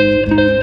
Música